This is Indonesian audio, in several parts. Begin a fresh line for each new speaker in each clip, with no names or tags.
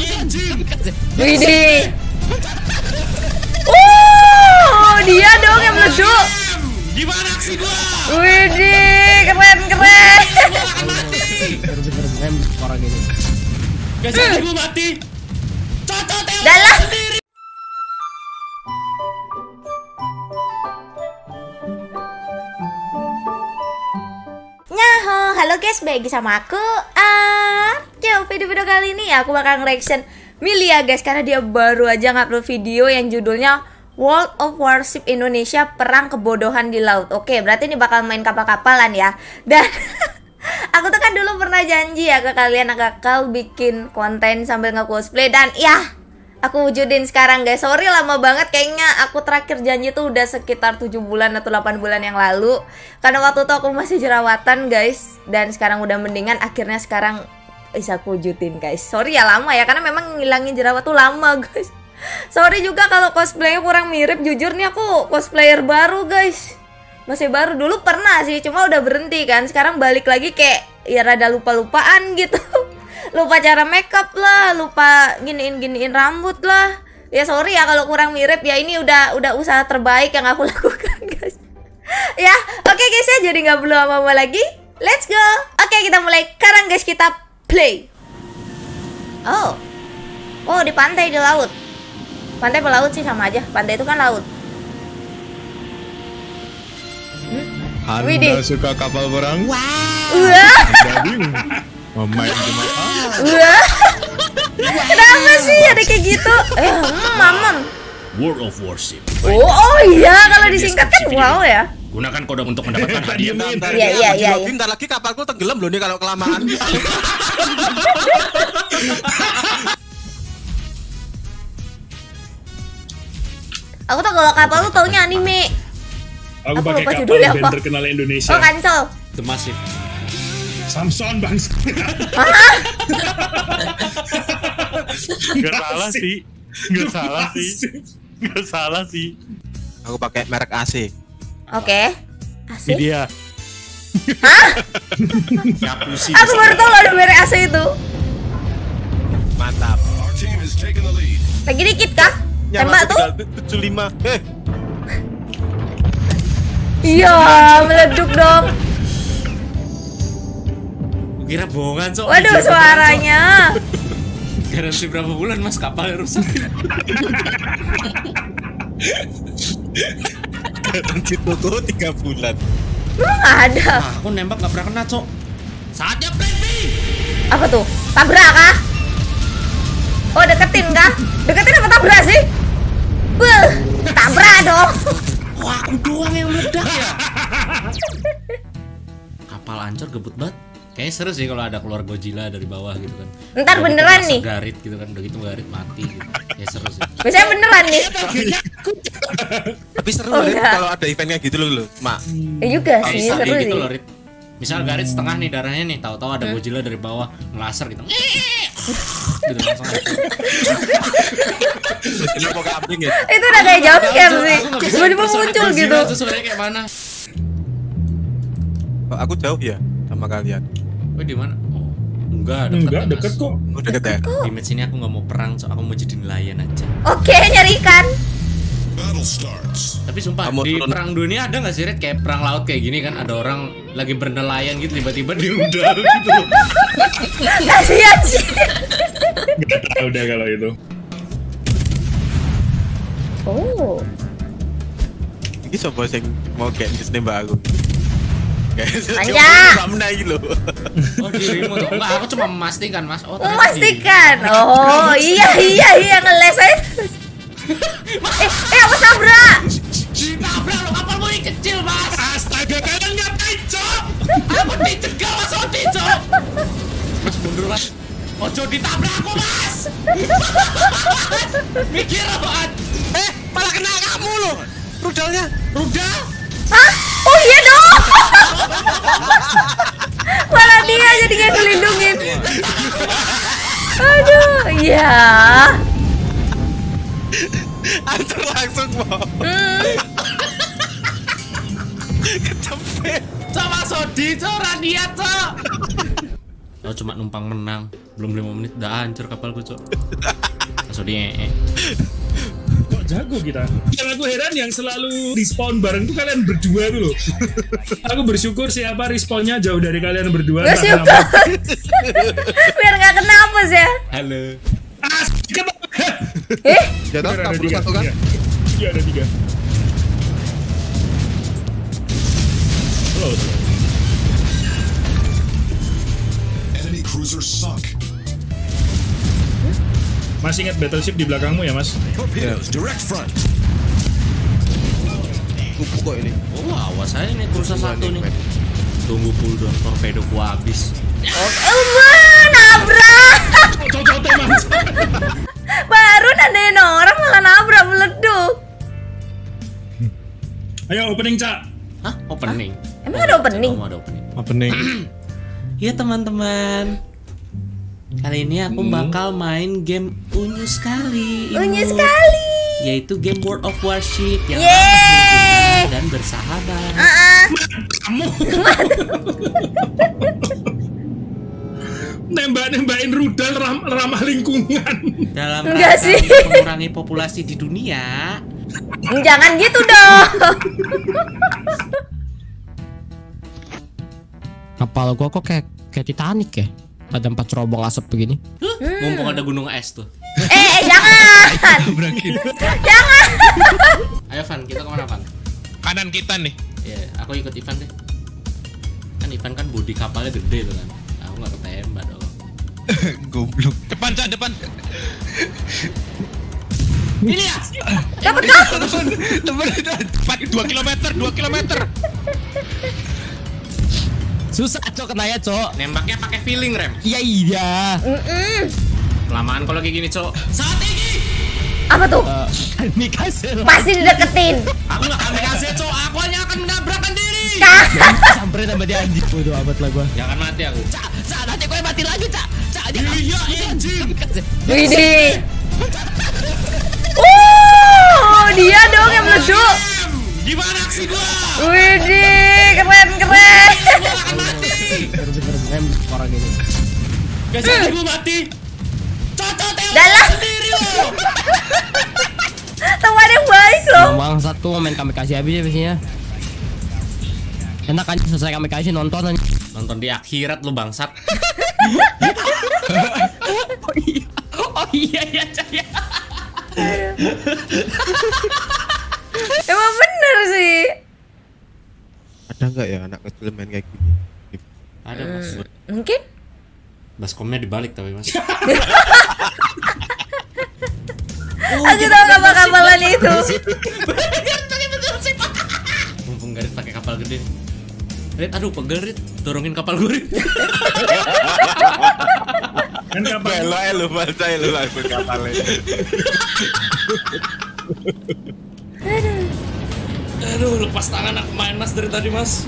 Widih. Uh, dia dong yang meleduk.
Gimana aksi gua?
Widih, keren keren.
Rem orang ini.
Gak jadi gua mati. Cocok ya.
Dalam. Nyaho, halo guys, balik lagi sama aku Ah, video-video kali ini aku bakal reaction Milia guys Karena dia baru aja ngupload video yang judulnya World of Warship Indonesia Perang Kebodohan di Laut. Oke, berarti ini bakal main kapal-kapalan ya. Dan aku tuh kan dulu pernah janji ya ke kalian Aku bakal bikin konten sambil nge-cosplay. Dan ya, aku wujudin sekarang guys. Sorry lama banget. Kayaknya aku terakhir janji tuh udah sekitar 7 bulan atau 8 bulan yang lalu. Karena waktu itu aku masih jerawatan guys. Dan sekarang udah mendingan. Akhirnya sekarang bisa aku wujudin guys Sorry ya lama ya karena memang ngilangin jerawat tuh lama guys Sorry juga kalau cosplaynya kurang mirip Jujur nih aku cosplayer baru guys Masih baru dulu pernah sih Cuma udah berhenti kan Sekarang balik lagi kayak ya rada lupa-lupaan gitu lupa cara makeup lah, lupa giniin-giniin rambut lah. Ya sorry ya kalau kurang mirip ya ini udah udah usaha terbaik yang aku lakukan guys. ya oke guys ya jadi nggak perlu lama-lama lagi. Let's go. Oke kita mulai. Sekarang guys kita play. Oh, oh di pantai di laut. Pantai ke laut sih sama aja. Pantai itu kan laut.
Anda
Widih.
suka kapal perang?
Wah,
Jadi memain di mana?
wah. Kenapa sih ada kayak gitu? Eh, hmm, mamam.
World of Warship.
Oh, oh iya kalau disingkat kan wow ya.
Gunakan kode untuk mendapatkan hadiah.
Bentar,
Iya, iya, iya,
Lagi, Ntar lagi kapalku tenggelam loh nih kalau kelamaan.
Aku tuh kalau kapal tuh taunya anime.
Aku
Apa
pakai kapal
judulnya apa?
band terkenal Indonesia.
Oh kancel.
The Massive.
Samson bang.
Gak salah sih. Gak salah sih. Gak salah sih.
Aku pakai merek AC.
Oke.
Ini
Asik.
dia.
Yakushi.
Aku baru tahu ada merek AC itu.
Mantap.
Lagi dikit kah? Tembak tuh?
tujuh lima. Eh,
Iya, meleduk dong.
Kira bohongan so.
Waduh suaranya.
Garansi berapa bulan mas kapal rusak?
toko tiga bulan.
Emang nggak ada.
Ah, aku nembak nggak pernah kena cok. Saatnya plan B.
Apa tuh? Tabrak kah? Oh deketin kah? Deketin apa tabrak sih? Beuh, tabrak dong.
Kok aku doang yang meledak ya? Kapal ancur gebut banget. Kayaknya seru sih kalau ada keluar Godzilla dari bawah gitu kan.
Ntar
Udah
beneran
gitu
nih.
Garit gitu kan, udah gitu garit mati gitu. Kayak seru sih.
Biasanya beneran nih.
Tapi seru
Oh,
kalau ada event kayak gitu loh, loh. Mak.
Ya juga sih, seru
gitu
sih.
loh, Rit. Misal garit setengah nih darahnya nih, tahu-tahu ada Godzilla dari bawah ngelaser gitu. gitu langsung
ya.
Itu udah kayak jump scare sih. Tiba-tiba muncul gitu.
Itu sebenarnya kayak mana?
Aku jauh ya sama kalian.
Oh, di mana? Enggak, dekat.
Enggak
ya, Mas.
deket kok.
Oh, deket ya?
Di match ini aku nggak mau perang, so aku mau jadi nelayan aja.
Oke, nyari ikan.
Tapi sumpah
Kamu
di
turun.
perang dunia ada nggak sih Rit? kayak perang laut kayak gini kan ada orang lagi bernelayan gitu tiba-tiba di rudal gitu.
Kasihan sih.
Gak tau deh kalau itu.
Oh.
Ini siapa yang mau kayak nembak aku?
Anja.
Menai loh.
Oh dirimu tuh. Enggak, aku cuma memastikan mas. Oh
Memastikan. Oh, iya iya iya ngeles aja. eh, eh apa
dirimu. Ditabrak lo kapal mulai kecil mas.
Astaga, kalian ngapain, Cok?
Aku dicegal mas Odi cok. Mas mundur mas. Ojo ditabrak aku mas. Mikir apaan?
Eh, malah kena kamu loh. Rudalnya.
Rudal?
Hah? Oh iya dong. Malah dia jadi yang ngelindungin. Aduh, iya.
Antar langsung mau.
Hmm.
Kecepet.
Cok mas Odi cok Radia cok. Oh cuma numpang menang. belum lima menit udah hancur kapalku cok langsung di ee
Kok jago kita? Yang aku heran yang selalu respawn bareng tuh kalian berdua loh. aku bersyukur siapa respawnnya jauh dari kalian berdua.
Gak
kenapa.
Biar nggak kena apes ya.
halo
Ah?
Eh,
61
tiga,
kan?
Iya ada tiga. Halo.
Enemy cruiser sunk.
Masih ingat battleship di belakangmu ya mas?
Torpedoes direct front.
Kupu kok ini.
oh awas aja nih kursa satu nih tunggu cooldown torpedo ku habis
Eman, nabrak.
Cocok mas.
Baru nandain orang malah nabrak meleduk.
Ayo opening cak.
hah opening
Emang ada opening?
Kamu ada opening
Opening.
Ya teman-teman Kali ini aku bakal main game unyu sekali
Unyu sekali.
Yaitu game World of Warship Yang
Yeay.
ramah lingkungan dan bersahabat
Ah, ah.
Kamu. Nembak-nembakin rudal ram- ramah lingkungan.
Dalam
Enggak
rangka
sih.
mengurangi populasi di dunia
Jangan gitu dong.
Kapal gua kok kayak kayak Titanic ya? Ada empat cerobong asap begini.
Huh, Mumpung ada gunung es tuh
Eh, eh, jangan. jangan.
Ayo Van, kita ke mana Van?
Kanan kita nih.
Ya, aku ikut Ivan deh Kan Ivan kan bodi kapalnya gede tuh kan Aku gak ketembak dong
Goblok. Depan cak depan.
Ini ya?
Dapat kah?
Depan depan. 2 km, 2 km.
Susah cok kena ya cok.
Nembaknya pakai feeling rem
Iya iya.
Kelamaan kalau kayak gini cok Saat ini
Apa tuh?
Ini kasih
Pasti dideketin.
Aku gak akan dikasih cok Aku hanya akan menabrakkan diri
samperin sama dia anjing. Waduh amat lah gua.
Jangan mati aku
Cak, cak nanti gue mati lagi cak. Cak dia.
Iya anjing
Widih.
Orang ini.
Gak jadi gua mati Cocot ya
Dalam.
sendiri lo
Teman yang baik loh.
Ngomong satu main kami kasih habis ya biasanya. Enak kan selesai kami kasih nonton anjing.
Nonton di akhirat lu bangsat
Oh iya. Oh iya ya cak ya.
Emang bener sih.
Ada nggak ya anak kecil main kayak gini?
Ada mas.
Mungkin.
Baskomnya dibalik tapi mas.
Aku tahu kapal-kapalan itu.
Mumpung Garit pakai kapal gede. Rit, aduh pegel Rit. Turunin kapal gue Rit.
Kan kapal
Belok ya lu, baca lu langsung kapalnya.
Aduh lepas tangan aku main mas dari tadi mas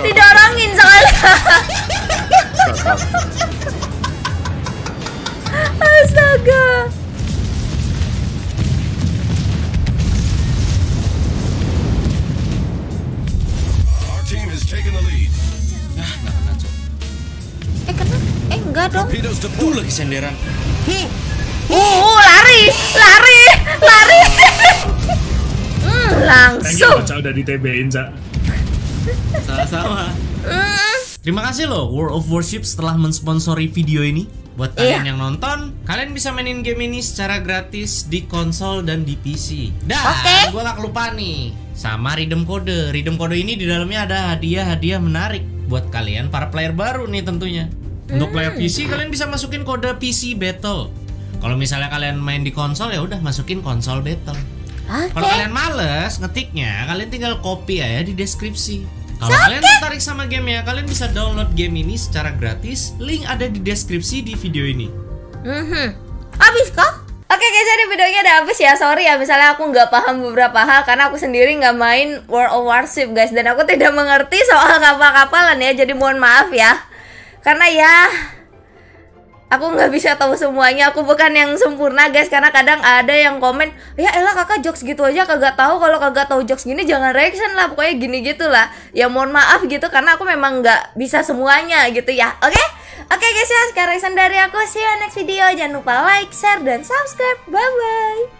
Didorongin soalnya. Astaga.
Our team has taken the lead.
Ah gak kena cok
Eh kena? Eh enggak dong.
Tuh lagi senderan
Uh, lari, lari, lari. hmm,
Thank you
langsung.
Cak udah di TB-in Cak.
Sama-sama
Hmm,
Terima kasih loh World of Warships telah mensponsori video ini Buat kalian
Iya.
yang nonton Kalian bisa mainin game ini secara gratis di konsol dan di PC Dan
Oke.
gue gak kelupaan nih Sama Redeem Code Redeem Code ini di dalamnya ada hadiah-hadiah menarik Buat kalian para player baru nih tentunya Untuk player PC kalian bisa masukin kode PC Battle Kalau misalnya kalian main di konsol ya udah masukin konsol Battle
Oke.
kalau kalian males ngetiknya, kalian tinggal copy aja di deskripsi. Kalau kalian tertarik sama gamenya, kalian bisa download game ini secara gratis. Link ada di deskripsi di video ini.
Mhm. Habis kah? Oke guys, jadi videonya udah habis ya. Sorry ya, misalnya aku nggak paham beberapa hal karena aku sendiri nggak main World of Warship guys dan aku tidak mengerti soal kapal-kapalan ya. Jadi mohon maaf ya. Karena ya aku nggak bisa tahu semuanya. Aku bukan yang sempurna guys karena kadang ada yang komen, ya elah kakak jokes gitu aja kagak tahu. Kalau kagak tahu jokes gini jangan reaction lah. Pokoknya gini gitulah. Ya mohon maaf gitu karena aku memang nggak bisa semuanya gitu ya. Oke? Oke guys ya, sekarang dari aku. See you next video. Jangan lupa like, share, dan subscribe. Bye-bye.